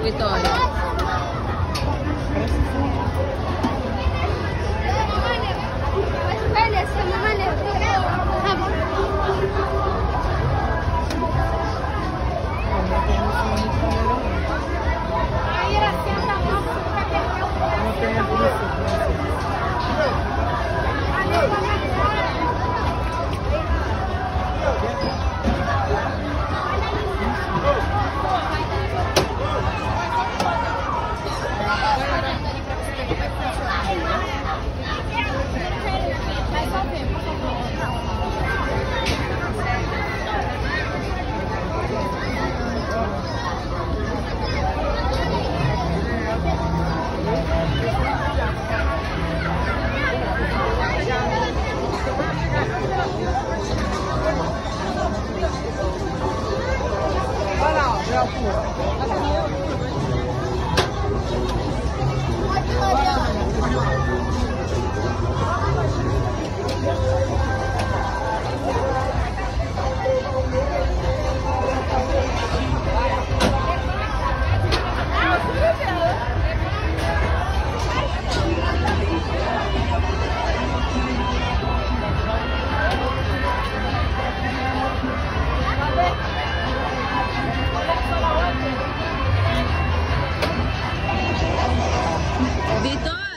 Vitória? 爸爸不要哭。Vitor